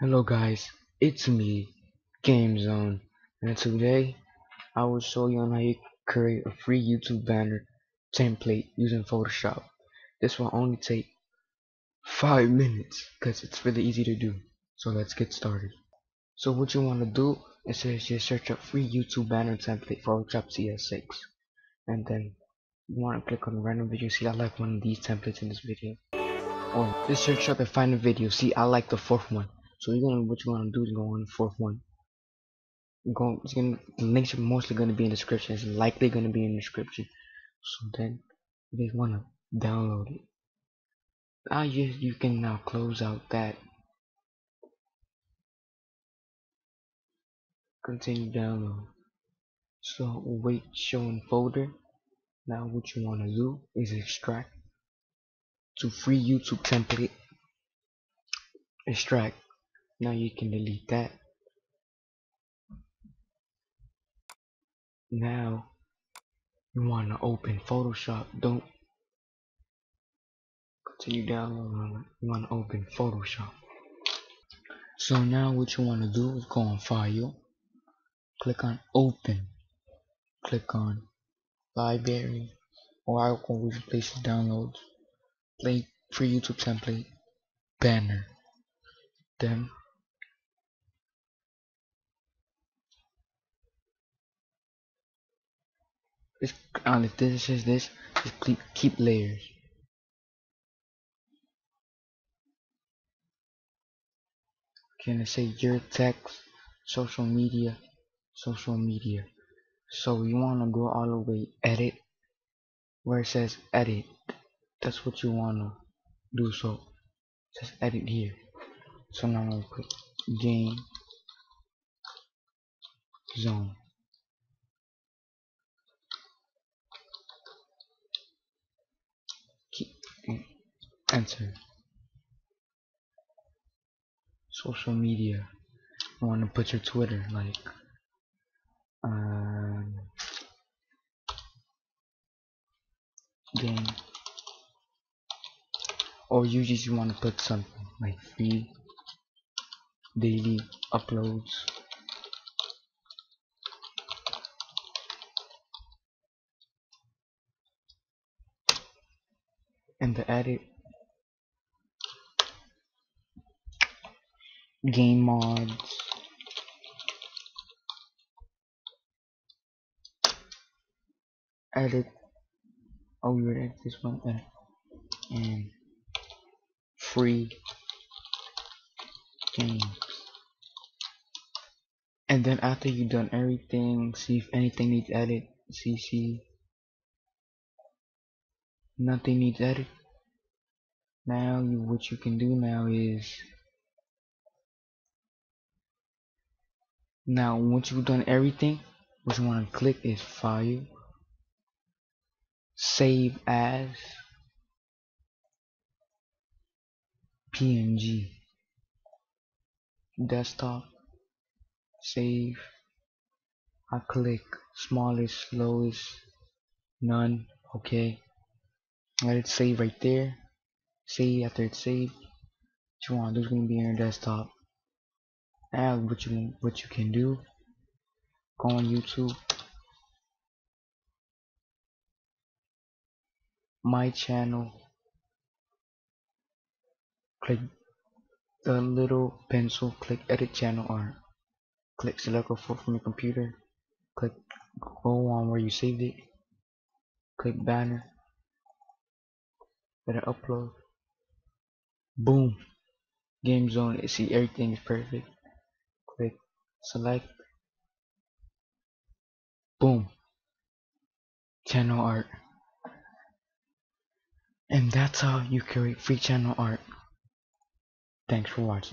Hello guys, it's me, GameZone, and today I will show you on how you create a free YouTube banner template using Photoshop. This will only take 5 minutes because it's really easy to do. So let's get started. So what you want to do is just search up free YouTube banner template Photoshop CS6 and then you want to click on random video. See I like one of these templates in this video. Or just search up and find a video. See I like the fourth one. So you're gonna what you're gonna do is go on the fourth one. Go it's gonna the links are mostly gonna be in the description. It's likely gonna be in the description. So then you just wanna download it. Now you you can now close out that. Continue download. So wait showing folder. Now what you wanna do is extract to free YouTube template. Extract now you can delete that. Now you want to open Photoshop. Don't. Continue downloading you want to open Photoshop. So now what you want to do is go on file click on open. Click on library or I'll go with places downloads play free YouTube template banner. Then Just um, if this is this, just keep keep layers. Can I say your text, social media, social media. So you wanna go all the way edit where it says edit. That's what you wanna do. So just edit here. So now I'm gonna click game zone. Enter social media. You want to put your twitter like um game. Or you just want to put something like free daily uploads. And the edit game mods. Edit. Oh you edit this one edit and free games. And then after you've done everything see if anything needs edit cc nothing needs edit. Now you what you can do now is now once you've done everything what you want to click is file save as png desktop save. I click smallest lowest none okay. Let it save right there. See after it's saved. What you want to do is going to be in your desktop now what you what you can do. Go on YouTube. My channel. Click the little pencil click edit channel art click select a photo from your computer. Click go on where you saved it. Click banner. It upload. Boom. Game zone. See everything is perfect select boom channel art. And that's how you create free channel art. Thanks for watching